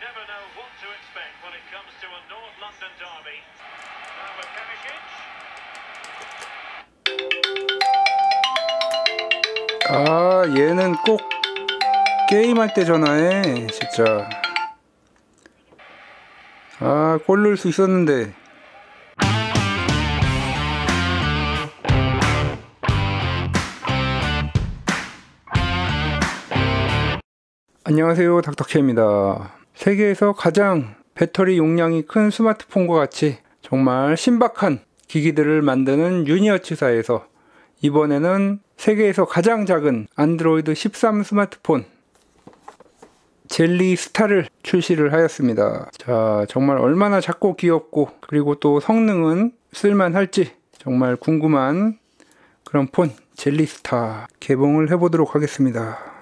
never know what to expect when it comes to a North London derby. Now with Kamisic. 아 얘는 꼭 게임할 때 전화해 진짜 아골 넣을 수 있었는데 안녕하세요 닥터케입니다 세계에서 가장 배터리 용량이 큰 스마트폰과 같이 정말 신박한 기기들을 만드는 유니어치 사에서 이번에는 세계에서 가장 작은 안드로이드 13 스마트폰 젤리 스타를 출시를 하였습니다. 자, 정말 얼마나 작고 귀엽고 그리고 또 성능은 쓸만할지 정말 궁금한 그런 폰 젤리 스타 개봉을 해보도록 하겠습니다.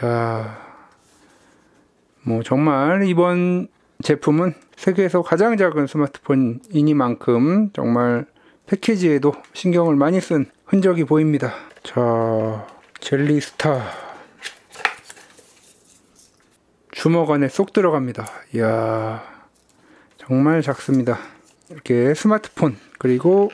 자, 뭐 정말 이번 제품은 세계에서 가장 작은 스마트폰이니만큼 정말 패키지에도 신경을 많이 쓴 흔적이 보입니다. 자, 젤리스타 주먹 안에 쏙 들어갑니다. 이야, 정말 작습니다. 이렇게 스마트폰 그리고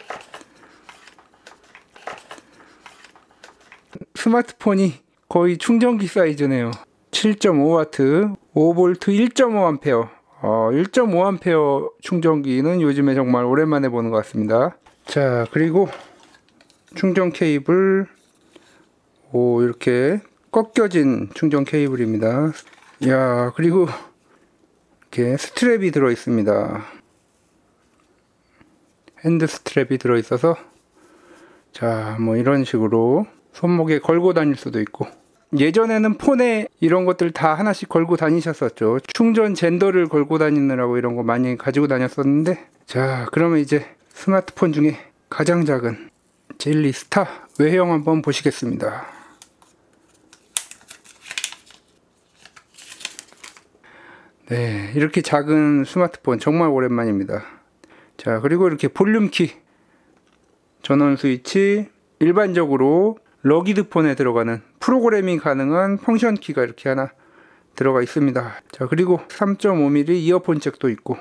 스마트폰이 거의 충전기 사이즈네요. 7.5W, 5V 1.5A. 어, 1.5A 충전기는 요즘에 정말 오랜만에 보는 것 같습니다. 자, 그리고 충전 케이블. 오, 이렇게 꺾여진 충전 케이블입니다. 야, 그리고 이렇게 스트랩이 들어 있습니다. 핸드 스트랩이 들어 있어서 자, 뭐 이런 식으로 손목에 걸고 다닐 수도 있고 예전에는 폰에 이런 것들 다 하나씩 걸고 다니셨었죠. 충전 젠더를 걸고 다니느라고 이런 거 많이 가지고 다녔었는데 자 그러면 이제 스마트폰 중에 가장 작은 젤리 스타 외형 한번 보시겠습니다. 네 이렇게 작은 스마트폰 정말 오랜만입니다. 자 그리고 이렇게 볼륨 키 전원 스위치 일반적으로 rugged 폰에 들어가는 프로그래밍 가능한 function 키가 이렇게 하나 들어가 있습니다. 자, 그리고 3.5mm 이어폰 잭도 있고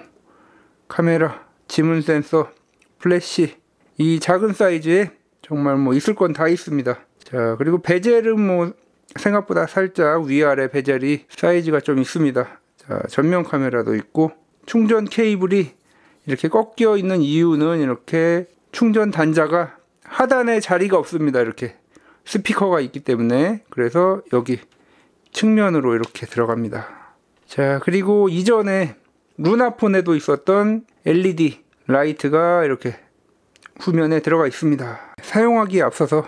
카메라, 지문 센서, 플래시 이 작은 사이즈에 정말 뭐 있을 건 다 있습니다. 자, 그리고 베젤은 뭐 생각보다 살짝 위아래 베젤이 사이즈가 좀 있습니다. 자, 전면 카메라도 있고 충전 케이블이 이렇게 꺾여 있는 이유는 이렇게 충전 단자가 하단에 자리가 없습니다. 이렇게 스피커가 있기 때문에 그래서 여기 측면으로 이렇게 들어갑니다. 자, 그리고 이전에 루나폰에도 있었던 LED 라이트가 이렇게 후면에 들어가 있습니다. 사용하기에 앞서서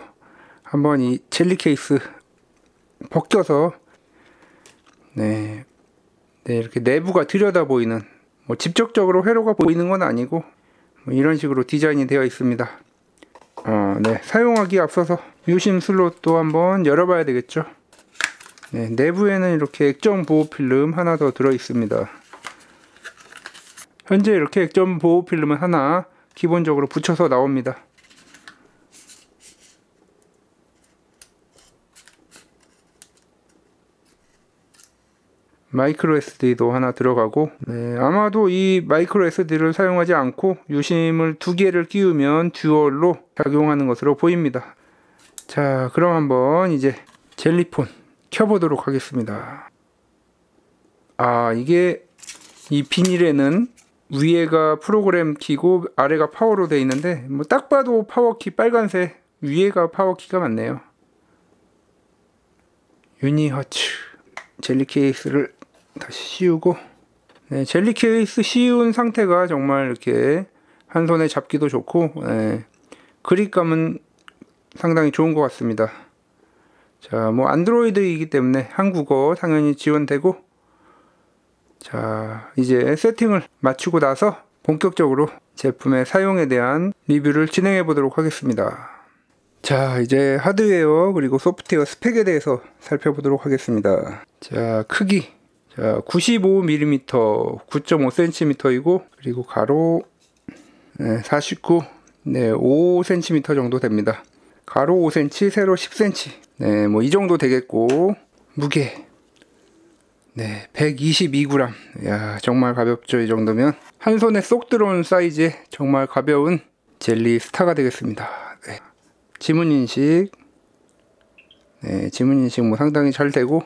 한번 이 젤리 케이스 벗겨서 네, 네 이렇게 내부가 들여다 보이는 뭐 직접적으로 회로가 보이는 건 아니고 뭐 이런 식으로 디자인이 되어 있습니다. 어, 네, 사용하기에 앞서서 유심 슬롯도 한번 열어봐야 되겠죠. 네, 내부에는 이렇게 액정 보호 필름 하나 더 들어 있습니다. 현재 이렇게 액정 보호 필름은 하나 기본적으로 붙여서 나옵니다. 마이크로 SD도 하나 들어가고 네, 아마도 이 마이크로 SD를 사용하지 않고 유심을 두 개를 끼우면 듀얼로 작용하는 것으로 보입니다. 자 그럼 한번 이제 젤리폰 켜보도록 하겠습니다. 아 이게 이 비닐에는 위에가 프로그램 키고 아래가 파워로 되어 있는데 뭐 딱 봐도 파워키 빨간색 위에가 파워키가 맞네요. 유니허츠 젤리 케이스를 다시 씌우고 네, 젤리 케이스 씌운 상태가 정말 이렇게 한 손에 잡기도 좋고 네, 그립감은 상당히 좋은 것 같습니다. 자, 뭐 안드로이드이기 때문에 한국어 당연히 지원되고 자, 이제 세팅을 마치고 나서 본격적으로 제품의 사용에 대한 리뷰를 진행해 보도록 하겠습니다. 자, 이제 하드웨어 그리고 소프트웨어 스펙에 대해서 살펴보도록 하겠습니다. 자, 크기. 자, 95mm, 9.5cm이고 그리고 가로 네, 49, 네, 5cm 정도 됩니다. 가로 5cm, 세로 10cm. 네, 뭐 이 정도 되겠고 무게 네, 122g. 야, 정말 가볍죠. 이 정도면 한 손에 쏙 들어온 사이즈의 정말 가벼운 젤리 스타가 되겠습니다. 네. 지문 인식. 네, 지문 인식 뭐 상당히 잘 되고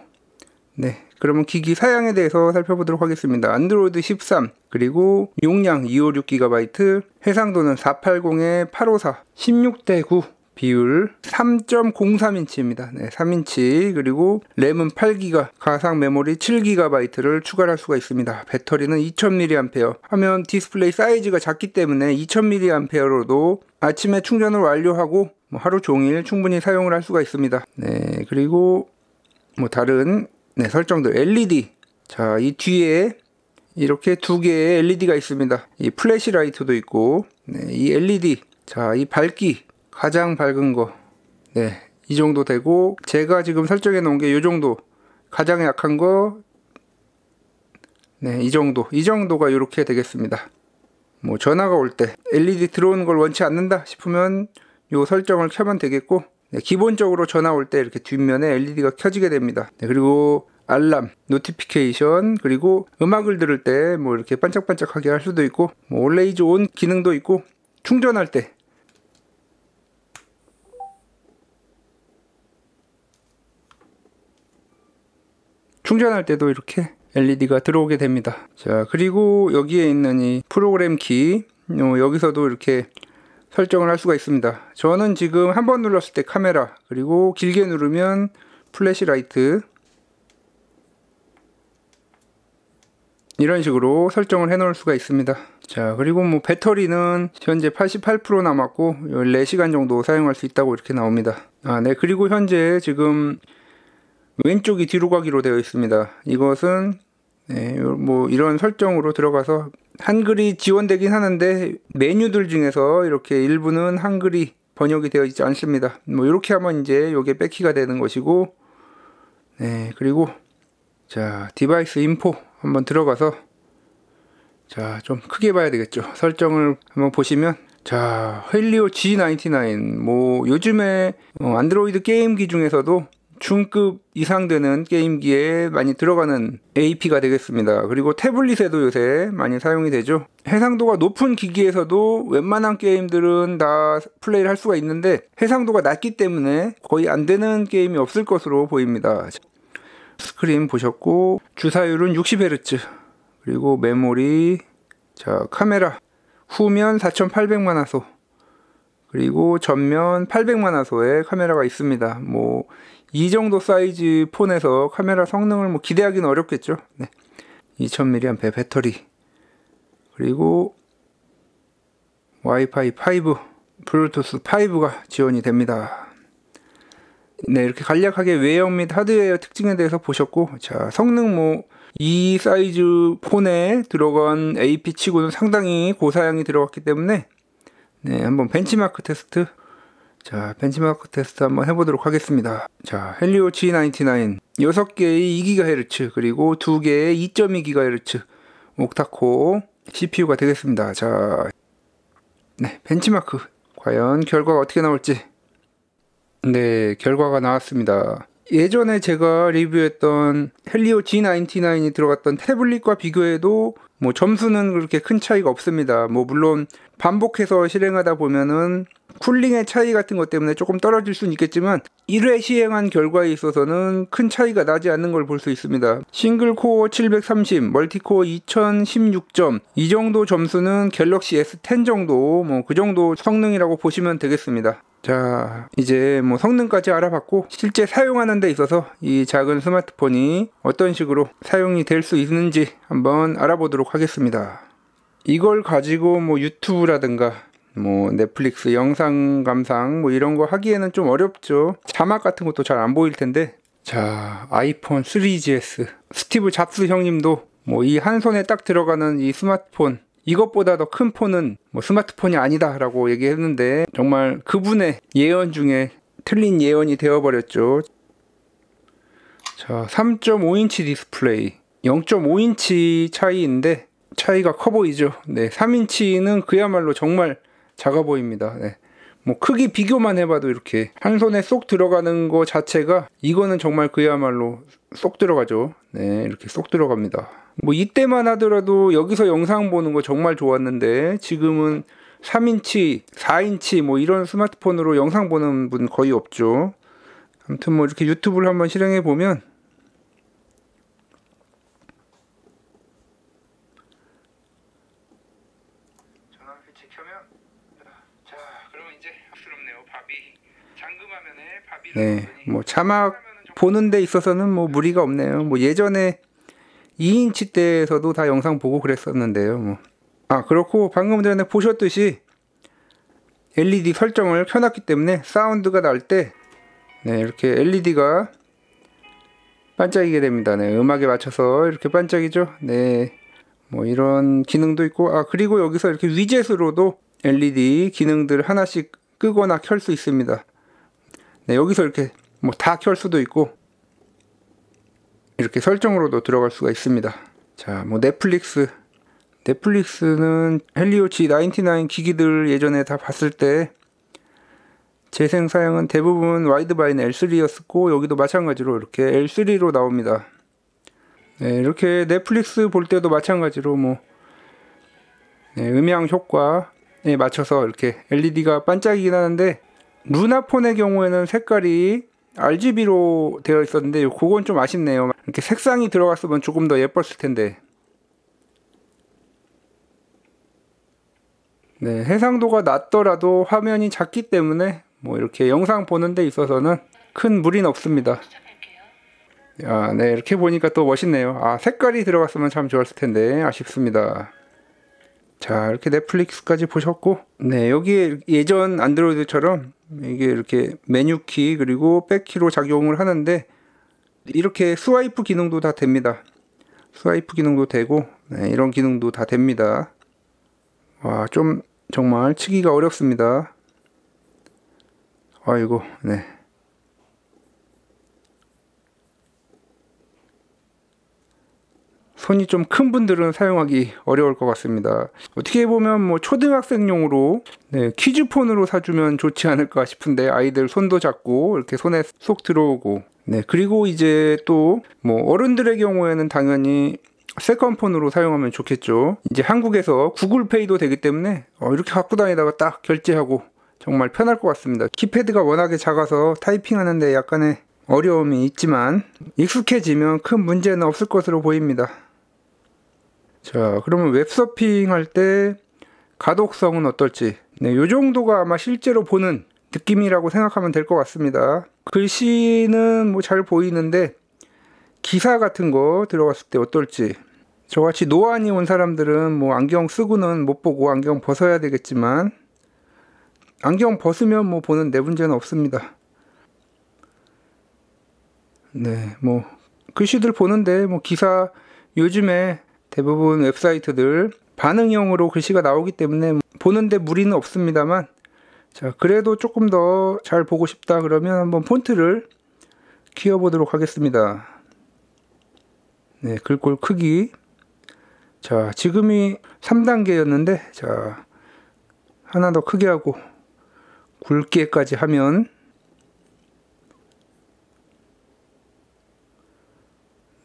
네. 그러면 기기 사양에 대해서 살펴보도록 하겠습니다. 안드로이드 13 그리고 용량 256GB 해상도는 480에 854 16대 9 비율 3.03인치입니다. 네, 3인치 그리고 램은 8기가 가상 메모리 7GB를 추가할 수가 있습니다. 배터리는 2000mAh 화면 디스플레이 사이즈가 작기 때문에 2000mAh로도 아침에 충전을 완료하고 뭐 하루 종일 충분히 사용을 할 수가 있습니다. 네, 그리고 뭐 다른 네, 설정들 LED 자, 이 뒤에 이렇게 두 개의 LED가 있습니다. 이 플래시 라이트도 있고 네, 이 LED 자, 이 밝기 가장 밝은 거. 네. 이 정도 되고 제가 지금 설정해 놓은 게 이 정도. 가장 약한 거 네, 이 정도. 이 정도가 이렇게 되겠습니다. 뭐 전화가 올 때 LED 들어오는 걸 원치 않는다 싶으면 요 설정을 켜면 되겠고 네, 기본적으로 전화 올 때 이렇게 뒷면에 LED가 켜지게 됩니다. 네, 그리고 알람, notification, 그리고 음악을 들을 때 뭐 이렇게 반짝반짝하게 할 수도 있고 뭐 always on 기능도 있고 충전할 때 충전할 때도 이렇게 LED가 들어오게 됩니다. 자, 그리고 여기에 있는 이 프로그램 키, 어, 여기서도 이렇게 설정을 할 수가 있습니다. 저는 지금 한 번 눌렀을 때 카메라, 그리고 길게 누르면 flashlight, 이런 식으로 설정을 해 놓을 수가 있습니다. 자, 그리고 뭐 배터리는 현재 88% 남았고 14시간 정도 사용할 수 있다고 이렇게 나옵니다. 아, 네. 그리고 현재 지금 왼쪽이 뒤로 가기로 되어 있습니다. 이것은 네, 뭐 이런 설정으로 들어가서 한글이 지원되긴 하는데 메뉴들 중에서 이렇게 일부는 한글이 번역이 되어 있지 않습니다. 뭐 이렇게 하면 이제 이게 뺏기가 되는 것이고 네, 그리고 자, device info 한번 들어가서 자, 좀 크게 봐야 되겠죠. 설정을 한번 보시면 자, Helio G99 뭐 요즘에 어, 안드로이드 게임기 중에서도 중급 이상 되는 게임기에 많이 들어가는 AP가 되겠습니다. 그리고 태블릿에도 요새 많이 사용이 되죠. 해상도가 높은 기기에서도 웬만한 게임들은 다 플레이를 할 수가 있는데 해상도가 낮기 때문에 거의 안 되는 게임이 없을 것으로 보입니다. 스크린 보셨고 주사율은 60Hz 그리고 메모리 자 카메라 후면 4800만 화소 그리고 전면 800만 화소의 카메라가 있습니다. 뭐 이 정도 사이즈 폰에서 카메라 성능을 뭐 기대하기는 어렵겠죠. 네. 2000mAh 배터리 그리고 와이파이 5, 블루투스 5가 지원이 됩니다. 네, 이렇게 간략하게 외형 및 하드웨어 특징에 대해서 보셨고, 자, 성능 뭐, 이 사이즈 폰에 들어간 AP 치고는 상당히 고사양이 들어갔기 때문에, 네, 한번 벤치마크 테스트 자, 벤치마크 테스트 한번 해보도록 하겠습니다. 자, Helio G99 6개의 2GHz 그리고 2개의 2.2GHz octa-core CPU가 되겠습니다. 자, 네, 벤치마크 과연 결과가 어떻게 나올지 네, 결과가 나왔습니다. 예전에 제가 리뷰했던 Helio G99이 들어갔던 태블릿과 비교해도 뭐 점수는 그렇게 큰 차이가 없습니다. 뭐 물론 반복해서 실행하다 보면은 cooling의 차이 같은 것 때문에 조금 떨어질 수는 있겠지만 1회 시행한 결과에 있어서는 큰 차이가 나지 않는 걸 볼 수 있습니다. single core 730, multi-core 2016점 이 정도 점수는 갤럭시 S10 정도 뭐 그 정도 성능이라고 보시면 되겠습니다. 자, 이제 뭐 성능까지 알아봤고 실제 사용하는 데 있어서 이 작은 스마트폰이 어떤 식으로 사용이 될 수 있는지 한번 알아보도록 하겠습니다. 이걸 가지고 뭐 유튜브라든가 뭐 넷플릭스 영상 감상 뭐 이런 거 하기에는 좀 어렵죠. 자막 같은 것도 잘 안 보일 텐데. 자, 아이폰 3GS 스티브 잡스 형님도 뭐 이 한 손에 딱 들어가는 이 스마트폰 이것보다 더 큰 폰은 뭐 스마트폰이 아니다라고 얘기했는데 정말 그분의 예언 중에 틀린 예언이 되어버렸죠. 자, 3.5인치 디스플레이, 0.5인치 차이인데 차이가 커 보이죠. 네, 3인치는 그야말로 정말 작아 보입니다. 네. 뭐 크기 비교만 해봐도 이렇게 한 손에 쏙 들어가는 거 자체가 이거는 정말 그야말로 쏙 들어가죠. 네, 이렇게 쏙 들어갑니다. 뭐 이때만 하더라도 여기서 영상 보는 거 정말 좋았는데 지금은 3인치, 4인치 뭐 이런 스마트폰으로 영상 보는 분 거의 없죠. 아무튼 뭐 이렇게 유튜브를 한번 실행해 보면 전화 배치 켜면 자 그러면 이제 학스럽네요 밥이 잠금화면에 밥이 네, 뭐 자막 보는 데 있어서는 뭐 무리가 없네요. 뭐 예전에 2인치 때에서도 다 영상 보고 그랬었는데요. 뭐. 아 그렇고 방금 전에 보셨듯이 LED 설정을 켜놨기 때문에 사운드가 날 때 네, 이렇게 LED가 반짝이게 됩니다. 네, 음악에 맞춰서 이렇게 반짝이죠. 네, 뭐 이런 기능도 있고 아 그리고 여기서 이렇게 위젯으로도 LED 기능들 하나씩 끄거나 켤 수 있습니다. 네, 여기서 이렇게 뭐 다 켤 수도 있고 이렇게 설정으로도 들어갈 수가 있습니다. 자, 뭐 넷플릭스 넷플릭스는 헬리오치 99 기기들 예전에 다 봤을 때 재생 사양은 대부분 와이드바인 L3였고 여기도 마찬가지로 이렇게 L3로 나옵니다. 네, 이렇게 넷플릭스 볼 때도 마찬가지로 뭐 네, 음향 효과에 맞춰서 이렇게 LED가 반짝이긴 하는데 루나폰의 경우에는 색깔이 RGB로 되어 있었는데 그건 좀 아쉽네요. 이렇게 색상이 들어갔으면 조금 더 예뻤을 텐데. 네, 해상도가 낮더라도 화면이 작기 때문에 뭐 이렇게 영상 보는 데 있어서는 큰 무리는 없습니다. 아, 네, 이렇게 보니까 또 멋있네요. 아, 색깔이 들어갔으면 참 좋았을 텐데 아쉽습니다. 자, 이렇게 넷플릭스까지 보셨고, 네, 여기에 예전 안드로이드처럼 이게 이렇게 메뉴키 그리고 백키로 작용을 하는데 이렇게 스와이프 기능도 다 됩니다. 스와이프 기능도 되고, 네, 이런 기능도 다 됩니다. 와, 좀 정말 치기가 어렵습니다. 아이고, 네. 손이 좀 큰 분들은 사용하기 어려울 것 같습니다. 어떻게 보면 뭐 초등학생용으로 네, 퀴즈폰으로 사주면 좋지 않을까 싶은데 아이들 손도 작고 이렇게 손에 쏙 들어오고 네 그리고 이제 또 뭐 어른들의 경우에는 당연히 세컨폰으로 사용하면 좋겠죠. 이제 한국에서 구글페이도 되기 때문에 어, 이렇게 갖고 다니다가 딱 결제하고 정말 편할 것 같습니다. 키패드가 워낙에 작아서 타이핑하는데 약간의 어려움이 있지만 익숙해지면 큰 문제는 없을 것으로 보입니다. 자, 그러면 웹서핑 할 때 가독성은 어떨지. 네, 요 정도가 아마 실제로 보는 느낌이라고 생각하면 될 것 같습니다. 글씨는 뭐 잘 보이는데 기사 같은 거 들어갔을 때 어떨지. 저같이 노안이 온 사람들은 뭐 안경 쓰고는 못 보고 안경 벗어야 되겠지만 안경 벗으면 뭐 보는 내 문제는 없습니다. 네, 뭐 글씨들 보는데 뭐 기사 요즘에 대부분 웹사이트들 반응형으로 글씨가 나오기 때문에 보는데 무리는 없습니다만 자 그래도 조금 더 잘 보고 싶다 그러면 한번 폰트를 키워 보도록 하겠습니다. 네 글꼴 크기. 자 지금이 3단계였는데 자 하나 더 크게 하고 굵게까지 하면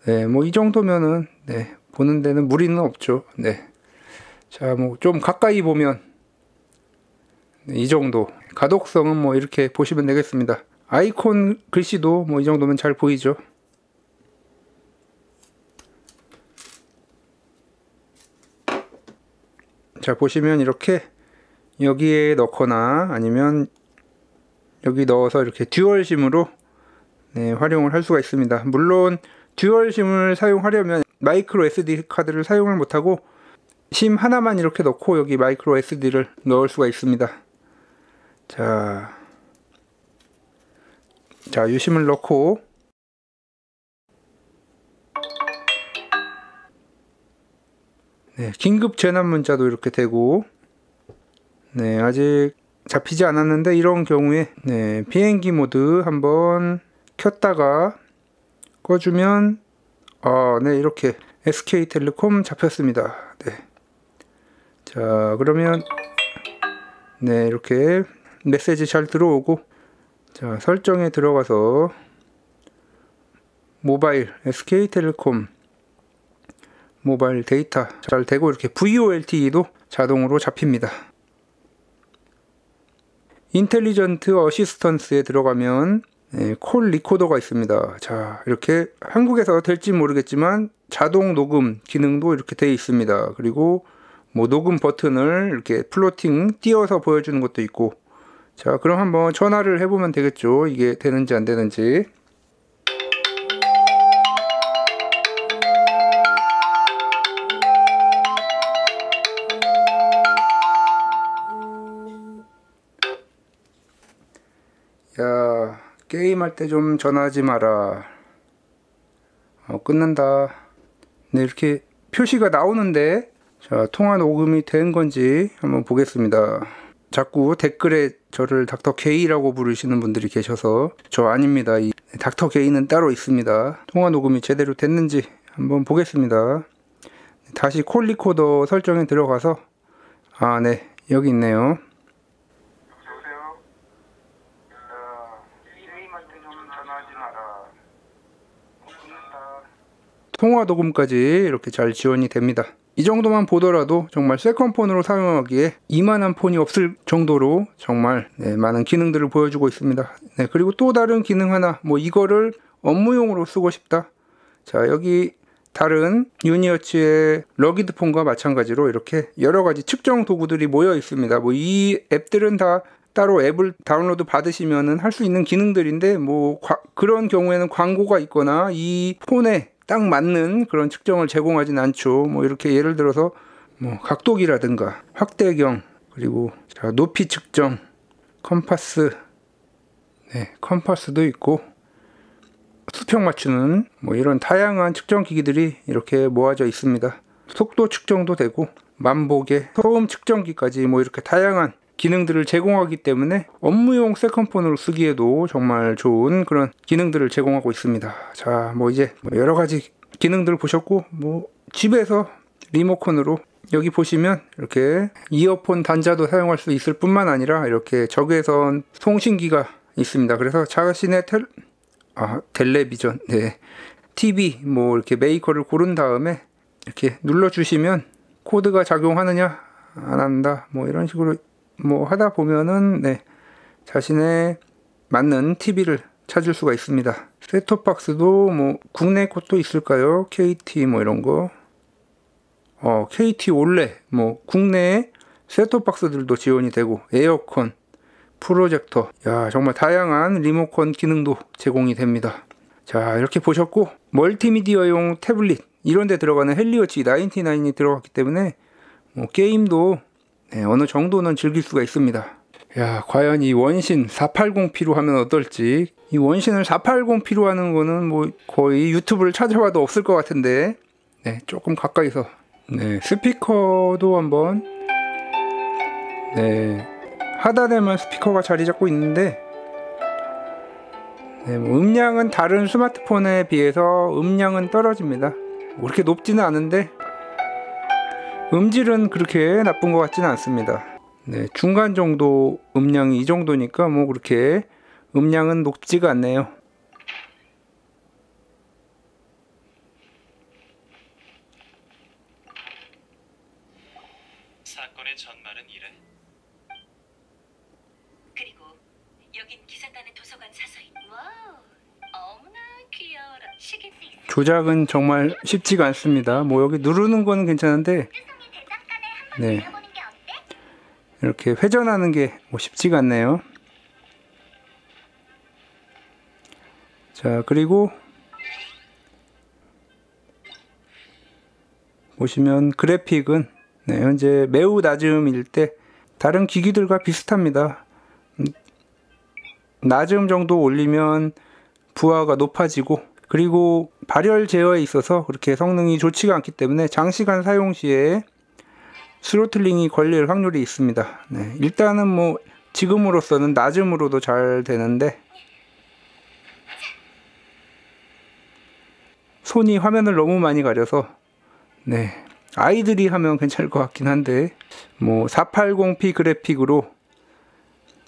네 뭐 이 정도면은 네 보는 데는 무리는 없죠. 네. 자, 뭐 좀 가까이 보면 네, 이 정도. 가독성은 뭐 이렇게 보시면 되겠습니다. 아이콘 글씨도 뭐 이 정도면 잘 보이죠. 자, 보시면 이렇게 여기에 넣거나 아니면 여기 넣어서 이렇게 듀얼심으로 네, 활용을 할 수가 있습니다. 물론 듀얼심을 사용하려면 마이크로 SD 카드를 사용을 못하고 심 하나만 이렇게 넣고 여기 마이크로 SD를 넣을 수가 있습니다. 자, 자 유심을 넣고 네, 긴급 재난 문자도 이렇게 되고 네, 아직 잡히지 않았는데 이런 경우에 네, 비행기 모드 한번 켰다가 꺼주면 아, 네, 이렇게 SK텔레콤 잡혔습니다. 네. 자, 그러면 네, 이렇게 메시지 잘 들어오고 자, 설정에 들어가서 모바일 SK텔레콤 모바일 데이터 잘 되고 이렇게 VoLTE도 자동으로 잡힙니다. 인텔리전트 어시스턴스에 들어가면 네, 콜 리코더가 있습니다. 자, 이렇게 한국에서 될지 모르겠지만 자동 녹음 기능도 이렇게 되어 있습니다. 그리고 뭐 녹음 버튼을 이렇게 플로팅 띄어서 보여주는 것도 있고 자, 그럼 한번 전화를 해보면 되겠죠. 이게 되는지 안 되는지. 게임할 때 좀 전화하지 마라. 어, 끊는다. 네, 이렇게 표시가 나오는데, 자, 통화 녹음이 된 건지 한번 보겠습니다. 자꾸 댓글에 저를 닥터 K라고 부르시는 분들이 계셔서 저 아닙니다. 이 닥터 K는 따로 있습니다. 통화 녹음이 제대로 됐는지 한번 보겠습니다. 다시 콜 리코더 설정에 들어가서 아, 네. 여기 있네요. 게임할 때 좀 전화하지 마라. 통화 녹음까지 이렇게 잘 지원이 됩니다. 이 정도만 보더라도 정말 second폰으로 사용하기에 이만한 폰이 없을 정도로 정말 네, 많은 기능들을 보여주고 있습니다. 네, 그리고 또 다른 기능 하나, 뭐 이거를 업무용으로 쓰고 싶다. 자, 여기 다른 Unihertz의 rugged 폰과 마찬가지로 이렇게 여러 가지 측정 도구들이 모여 있습니다. 뭐 이 앱들은 다 따로 앱을 다운로드 받으시면은 할 수 있는 기능들인데 뭐 과, 그런 경우에는 광고가 있거나 이 폰에 딱 맞는 그런 측정을 제공하진 않죠. 뭐 이렇게 예를 들어서 뭐 각도기라든가 확대경 그리고 자, 높이 측정 컴파스 네, compass도 있고 수평 맞추는 뭐 이런 다양한 측정 기기들이 이렇게 모아져 있습니다. 속도 측정도 되고 만복의 소음 측정기까지 뭐 이렇게 다양한 기능들을 제공하기 때문에 업무용 세컨폰으로 쓰기에도 정말 좋은 그런 기능들을 제공하고 있습니다. 자, 뭐 이제 뭐 여러 가지 기능들을 보셨고, 뭐 집에서 리모컨으로 여기 보시면 이렇게 이어폰 단자도 사용할 수 있을 뿐만 아니라 이렇게 적외선 송신기가 있습니다. 그래서 자신의 텔, 아, 텔레비전, 네. TV, 뭐 이렇게 메이커를 고른 다음에 이렇게 눌러주시면 코드가 작용하느냐, 안 한다, 뭐 이런 식으로 뭐 하다 보면은 네, 자신의 맞는 TV를 찾을 수가 있습니다. 셋톱박스도 뭐 국내 것도 있을까요? KT 뭐 이런 거. 어, KT olleh 뭐 국내에 셋톱박스들도 지원이 되고 에어컨, 프로젝터. 야, 정말 다양한 리모컨 기능도 제공이 됩니다. 자, 이렇게 보셨고 멀티미디어용 태블릿 이런 데 들어가는 헬리오치 99이 들어갔기 때문에 뭐 게임도 네, 어느 정도는 즐길 수가 있습니다. 야, 과연 이 원신 480p로 하면 어떨지. 이 원신을 480p로 하는 거는 뭐 거의 유튜브를 찾아봐도 없을 것 같은데. 네, 조금 가까이서. 네, 스피커도 한번. 네, 하단에만 스피커가 자리 잡고 있는데. 네, 뭐 음량은 다른 스마트폰에 비해서 음량은 떨어집니다. 뭐 그렇게 높지는 않은데 음질은 그렇게 나쁜 것 같지는 않습니다. 네, 중간 정도 음량이 이 정도니까 뭐 그렇게 음량은 높지가 않네요. 사건의 전말은 이래. 그리고 여긴 기사단의 도서관 사서인. 와우, 어머나 귀여워라. 시계. 조작은 정말 쉽지가 않습니다. 뭐 여기 누르는 거는 괜찮은데 네. 이렇게 회전하는 게 뭐 쉽지가 않네요. 자, 그리고 보시면 그래픽은 네, 현재 매우 낮음일 때 다른 기기들과 비슷합니다. 음, 낮음 정도 올리면 부하가 높아지고 그리고 발열 제어에 있어서 그렇게 성능이 좋지가 않기 때문에 장시간 사용 시에 스로틀링이 걸릴 확률이 있습니다. 네, 일단은 뭐 지금으로서는 낮음으로도 잘 되는데 손이 화면을 너무 많이 가려서 네 아이들이 하면 괜찮을 것 같긴 한데 뭐 480p 그래픽으로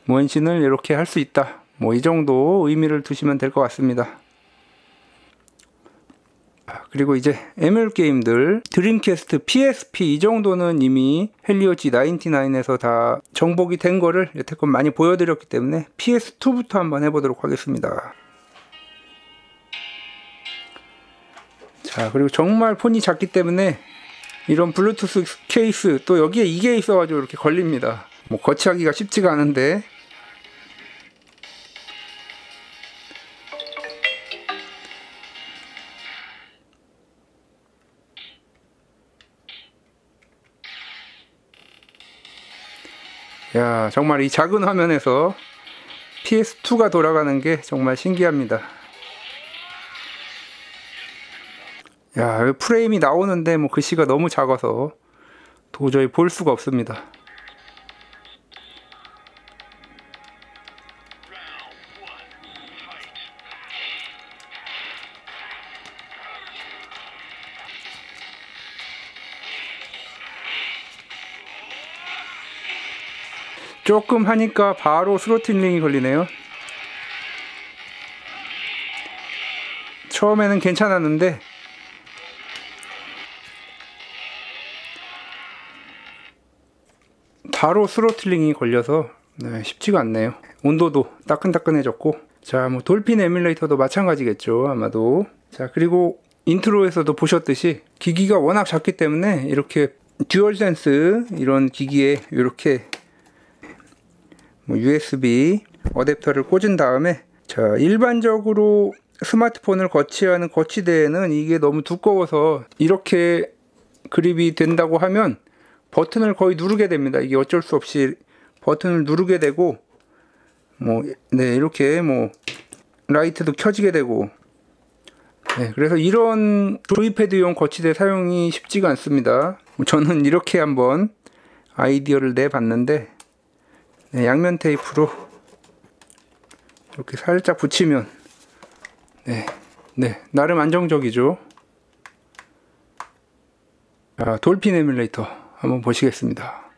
원신을 이렇게 할 수 있다. 뭐 이 정도 의미를 두시면 될 것 같습니다. 그리고 이제 ML 게임들 드림캐스트 PSP 이 정도는 이미 헬리오지 99에서 다 정복이 된 거를 여태껏 많이 보여드렸기 때문에 PS2부터 한번 해보도록 하겠습니다. 자 그리고 정말 폰이 작기 때문에 이런 블루투스 케이스 또 여기에 이게 있어가지고 이렇게 걸립니다. 뭐 거치하기가 쉽지가 않은데 야, 정말 이 작은 화면에서 PS2가 돌아가는 게 정말 신기합니다. 야, 프레임이 나오는데 뭐 글씨가 너무 작아서 도저히 볼 수가 없습니다. 조금 하니까 바로 스로틀링이 걸리네요. 처음에는 괜찮았는데 바로 throttling이 걸려서 네, 쉽지가 않네요. 온도도 따끈따끈해졌고 자, 뭐 Dolphin 에뮬레이터도 마찬가지겠죠. 아마도. 자, 그리고 intro에서도 보셨듯이 기기가 워낙 작기 때문에 이렇게 DualSense 이런 기기에 이렇게 뭐 USB 어댑터를 꽂은 다음에 자, 일반적으로 스마트폰을 거치하는 거치대에는 이게 너무 두꺼워서 이렇게 그립이 된다고 하면 버튼을 거의 누르게 됩니다. 이게 어쩔 수 없이 버튼을 누르게 되고 뭐 네, 이렇게 뭐 라이트도 켜지게 되고 네, 그래서 이런 조이패드용 거치대 사용이 쉽지가 않습니다. 저는 이렇게 한번 아이디어를 내봤는데 네, 양면 테이프로 이렇게 살짝 붙이면 네, 네 나름 안정적이죠. 자, 돌핀 에뮬레이터 한번 보시겠습니다.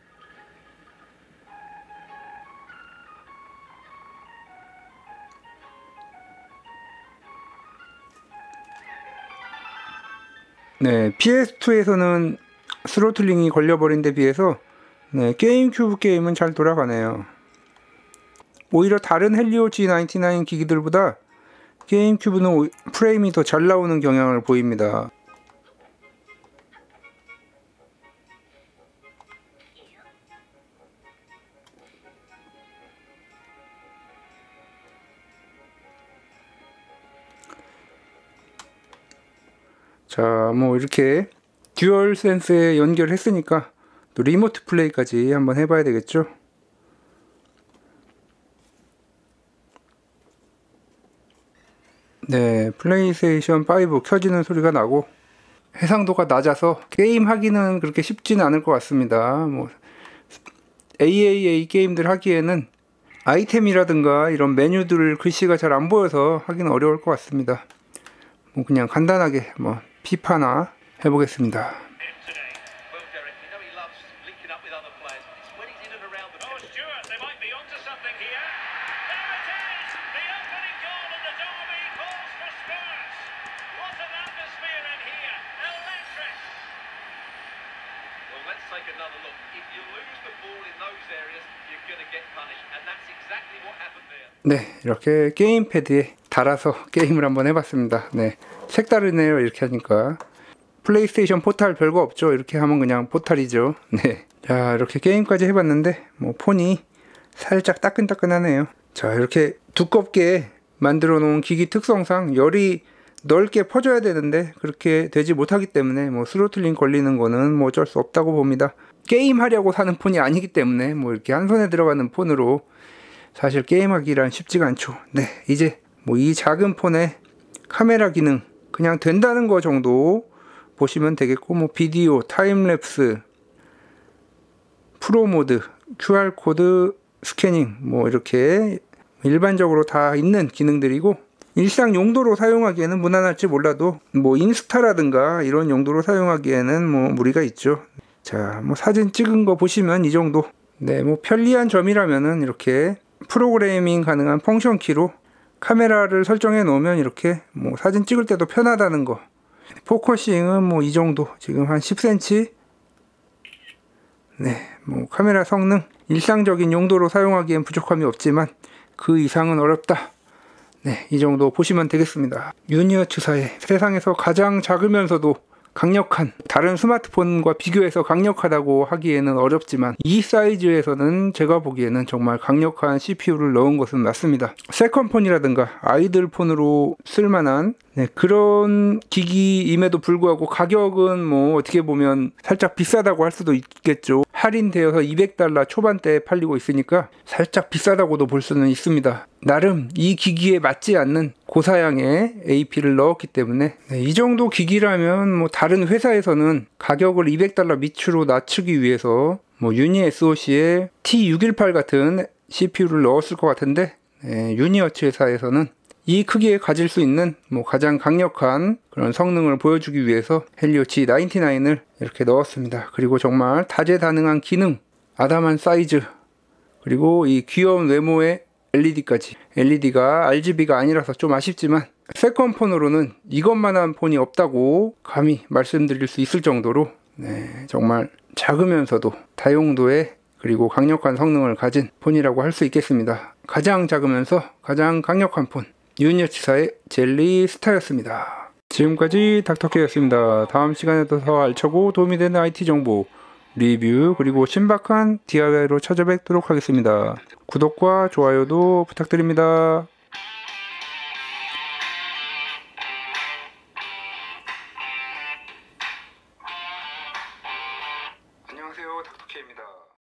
네, PS2에서는 throttling이 걸려버린 데 비해서 네, GameCube 게임은 잘 돌아가네요. 오히려 다른 Helio G99 기기들보다 GameCube는 프레임이 더 잘 나오는 경향을 보입니다. 자, 뭐 이렇게 DualSense에 연결했으니까 또 remote play까지 한번 해봐야 되겠죠. 네, 플레이스테이션 5 켜지는 소리가 나고 해상도가 낮아서 게임 하기는 그렇게 쉽지는 않을 것 같습니다. 뭐 AAA 게임들 하기에는 아이템이라든가 이런 메뉴들 글씨가 잘 안 보여서 하기는 어려울 것 같습니다. 뭐 그냥 간단하게 뭐 피파나 해보겠습니다. 네, 이렇게 게임 패드에 달아서 게임을 한번 해봤습니다. 네, 색다르네요. 이렇게 하니까. 플레이스테이션 포탈 별거 없죠. 이렇게 하면 그냥 포탈이죠. 네. 자, 이렇게 게임까지 해봤는데, 뭐, 폰이 살짝 따끈따끈하네요. 자, 이렇게 두껍게 만들어 놓은 기기 특성상 열이 넓게 퍼져야 되는데, 그렇게 되지 못하기 때문에, 뭐, throttling 걸리는 거는 뭐 어쩔 수 없다고 봅니다. 게임 하려고 사는 폰이 아니기 때문에, 뭐, 이렇게 한 손에 들어가는 폰으로 사실 게임하기란 쉽지가 않죠. 네, 이제 뭐 이 작은 폰에 카메라 기능 그냥 된다는 거 정도 보시면 되겠고 뭐 비디오, time lapse, 프로 모드, QR 코드 scanning 뭐 이렇게 일반적으로 다 있는 기능들이고 일상 용도로 사용하기에는 무난할지 몰라도 뭐 인스타라든가 이런 용도로 사용하기에는 뭐 무리가 있죠. 자, 뭐 사진 찍은 거 보시면 이 정도. 네, 뭐 편리한 점이라면은 이렇게 프로그래밍 가능한 function key로 카메라를 설정해 놓으면 이렇게 뭐 사진 찍을 때도 편하다는 거. focusing은 뭐 이 정도 지금 한 10cm. 네, 뭐 카메라 성능 일상적인 용도로 사용하기엔 부족함이 없지만 그 이상은 어렵다. 네, 이 정도 보시면 되겠습니다. 유니어츠사의 세상에서 가장 작으면서도 강력한 다른 스마트폰과 비교해서 강력하다고 하기에는 어렵지만 이 사이즈에서는 제가 보기에는 정말 강력한 CPU를 넣은 것은 맞습니다. second폰이라든가 아이들 폰으로 쓸만한 네, 그런 기기임에도 불구하고 가격은 뭐 어떻게 보면 살짝 비싸다고 할 수도 있겠죠. 할인되어서 200달러 초반대에 팔리고 있으니까 살짝 비싸다고도 볼 수는 있습니다. 나름 이 기기에 맞지 않는 고사양의 AP를 넣었기 때문에 네, 이 정도 기기라면 뭐 다른 회사에서는 가격을 200달러 밑으로 낮추기 위해서 뭐 유니 SoC에 T618 같은 CPU를 넣었을 것 같은데 네, 유니어치 회사에서는 이 크기에 가질 수 있는 뭐 가장 강력한 그런 성능을 보여주기 위해서 헬리오 G99을 이렇게 넣었습니다. 그리고 정말 다재다능한 기능, 아담한 사이즈, 그리고 이 귀여운 외모의 LED까지. LED가 RGB가 아니라서 좀 아쉽지만 세컨폰으로는 이것만한 폰이 없다고 감히 말씀드릴 수 있을 정도로 네, 정말 작으면서도 다용도의 그리고 강력한 성능을 가진 폰이라고 할 수 있겠습니다. 가장 작으면서 가장 강력한 폰. 유니어치사의 젤리 스타였습니다. 지금까지 닥터케였습니다. 다음 시간에도 더 알차고 도움이 되는 IT 정보, 리뷰, 그리고 신박한 DIY로 찾아뵙도록 하겠습니다. 구독과 좋아요도 부탁드립니다.